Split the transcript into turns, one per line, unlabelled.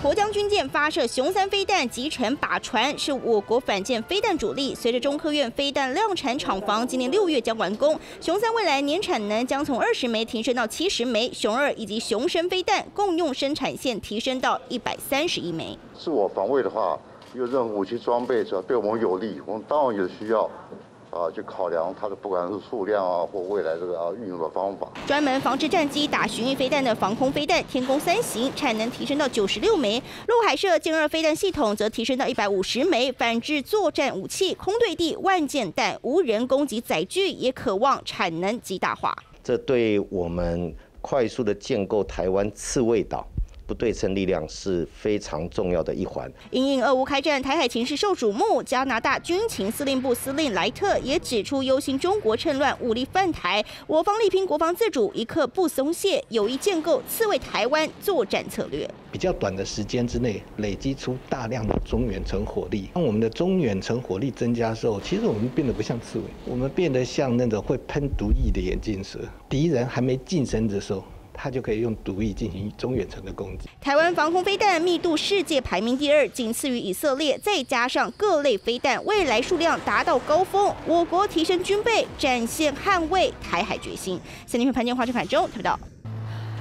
沱江军舰发射雄三飞弹，集成靶船，是我国反舰飞弹主力。随着中科院飞弹量产厂房今年六月将完工，雄三未来年产能将从二十枚提升到七十枚，雄二以及雄升飞弹共用生产线提升到一百三十亿枚。
自我防卫的话，有任何武器装备只要对我们有利，我们当然有需要。啊，去考量它的不管是数量啊，或未来这个啊运用的方法。
专门防治战机打巡弋飞弹的防空飞弹“天宫三型”产能提升到九十六枚，陆海射歼二飞弹系统则提升到一百五十枚。反制作战武器空对地万箭弹、无人攻击载具也渴望产能极大化。
这对我们快速的建构台湾刺猬岛。不对称力量是非常重要的一环。
因应俄乌开战，台海情势受瞩目。加拿大军情司令部司令莱特也指出，忧心中国趁乱武力犯台，我方力拼国防自主，一刻不松懈，有意建构刺猬台湾作战策略。
比较短的时间之内，累积出大量的中远程火力。当我们的中远程火力增加的时候，其实我们变得不像刺猬，我们变得像那种会喷毒液的眼镜蛇。敌人还没近身的时候。它就可以用毒液进行中远程的攻击。
台湾防空飞弹密度世界排名第二，仅次于以色列。再加上各类飞弹，未来数量达到高峰，我国提升军备，展现捍卫台海决心。三立盘点华视盘中，看到。